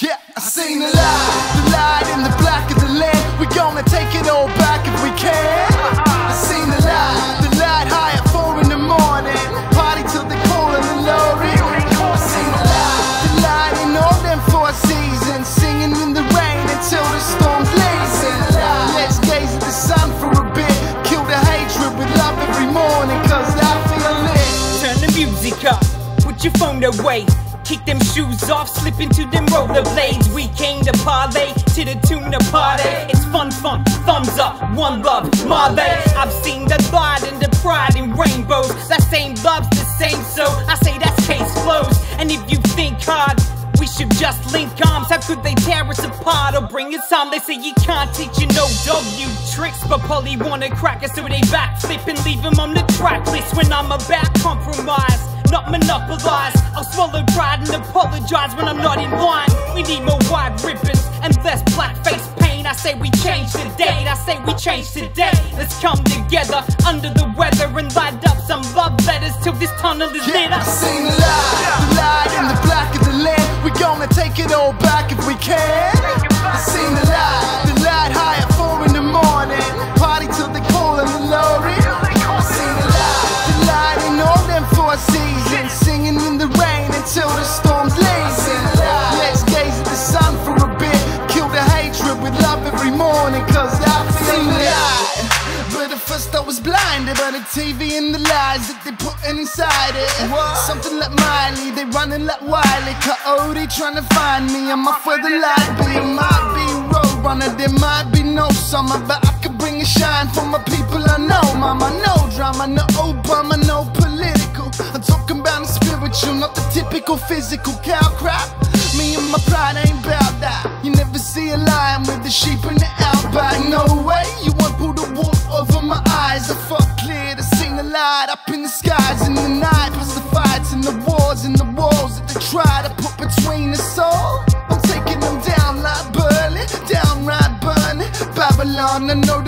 Yeah, I seen the light, the light in the black of the land. We gonna take it all back if we can. I seen the light, the light high at four in the morning. Party till they call in the lorry. I seen the light, the light in all them four seasons. Singing in the rain until the storms leave. Let's gaze at the sun for a bit. Kill the hatred with love every morning, cause I feel lit. Turn the music up, put your phone away. Kick them shoes off, slip into them rollerblades. We came to parlay to the tune of party. It's fun, fun, thumbs up, one love, Marley. I've seen the light and the pride in rainbows. That same love's the same, so I say that's case closed. And if you think hard, we should just link arms. How could they tear us apart or bring us on? They say you can't teach you no W tricks, but Polly wanna crack us, so they backflip and leave them on the track list when I'm about compromise not monopolize. I'll swallow pride and apologize when I'm not in line. We need more wide ribbons and less blackface paint. I say we change the date. I say we change today. Let's come together under the weather and light up some love letters till this tunnel is lit Yeah, I up. seen the light, the light in the black of the land. We're gonna take it all back if we can. Love every morning, cause I feel light. But at first I was blinded by the TV and the lies that they putting inside it. Something like Miley, they running like Wiley. Coyote trying to find me. I'm off where the light be. It might be road runner, there might be no summer, but I could bring a shine for my people I know. Mama, no drama, no Obama, no political. I'm talking about the spiritual, not the typical physical cow crap. Me and my pride ain't with the the outback. No way, you won't pull the wool over my eyes. I fuck clear to see the light up in the skies in the night. Plus the fights and the wars and the walls that they try to put between us all. I'm taking them down like Berlin, downright burning. Babylon, I know